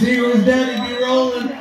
See who's daddy be rolling.